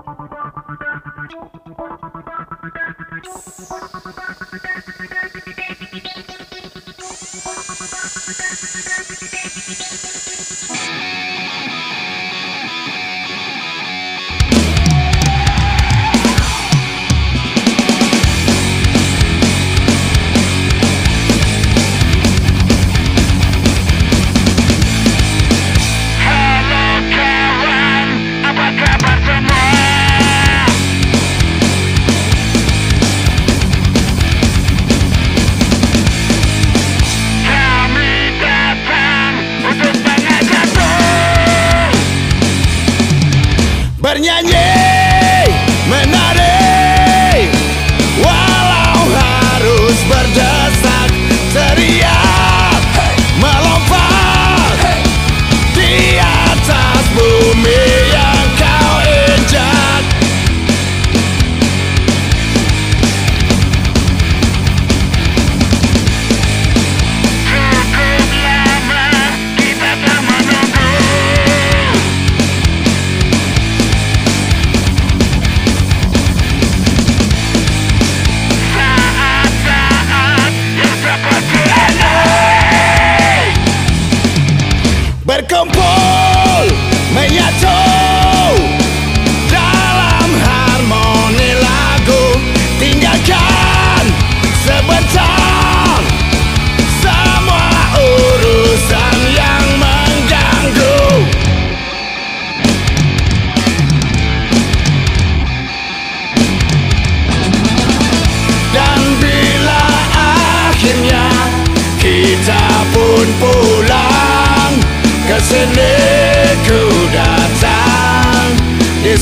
Thank you. парнями!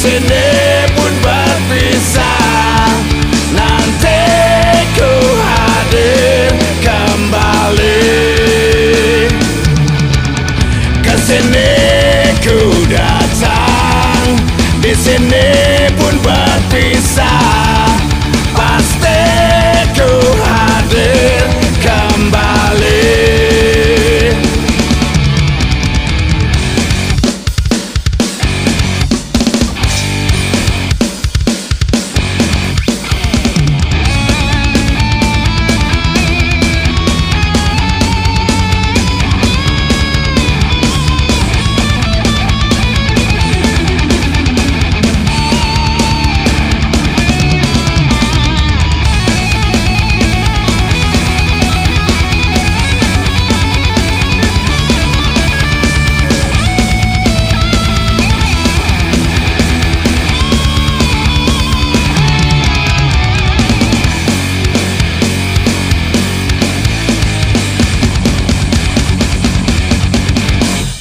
sini pun berpisah. Nanti ku hadir kembali. Ke sini ku datang. Di sini pun berpisah.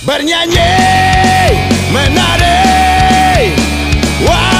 bernyanyi menari. Wow.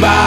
Bye.